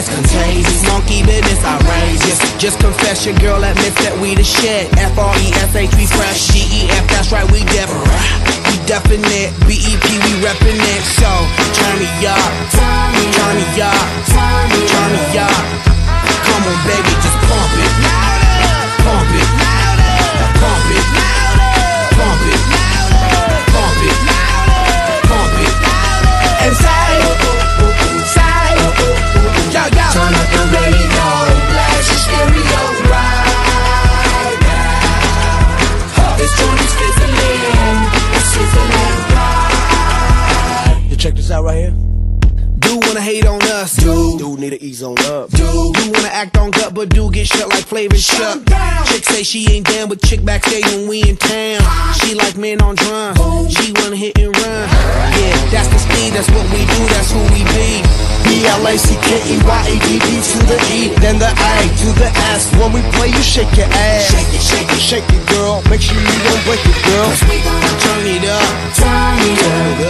this contagious. Monkey business outrageous. Just confess your girl admits that we the shit. F R E S H we fresh. G E F that's right we different. We definite. B E this out right here. Do wanna hate on us. do. dude need to ease on up. Do you wanna act on gut, but do get shut like flavor shut. Down. Chick say she ain't down, but chick backstage when we in town. Ah. She like men on drum. She wanna hit and run. Yeah, that's the speed, that's what we do, that's who we be. B-L-A-C-K-E-Y-A-D-D to the E, then the A to the S. When we play, you shake your ass. Shake it, shake it, Shake it, girl. Make sure you don't break it, girl. Turn it up, turn it up,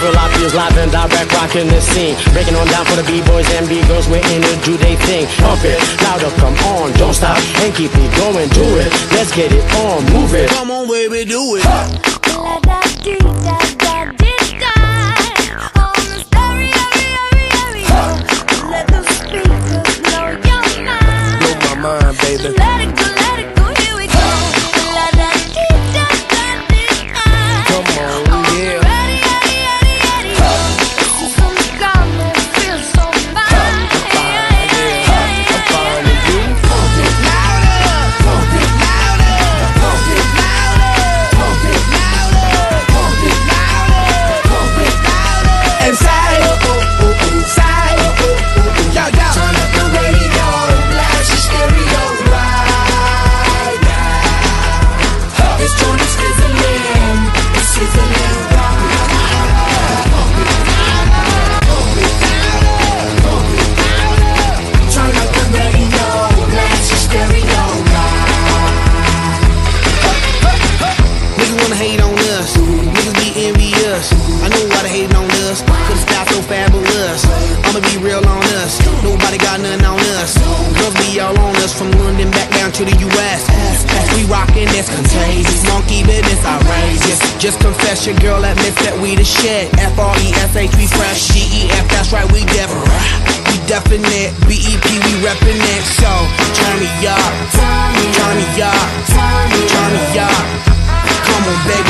for the eye from the feel I feels live and direct rocking the scene. Breaking on down for the B-boys and B-girls, we're in to do they thing. Pump it, louder, come on, don't stop, and keep it going, do it. Let's get it on, move it. Come on, baby, do it. I know why they hating on us. Cause the style so fabulous. I'ma be real on us. Nobody got nothing on us. Girls be all on us from London back down to the US. We rockin' this contagious. Monkey business outrageous. Just confess your girl admits that we the shit. F R E S H we fresh. G E F that's right we different. We definite. B E P we reppin' it. So turn me up. Turn me up. Turn me up. Come on, baby,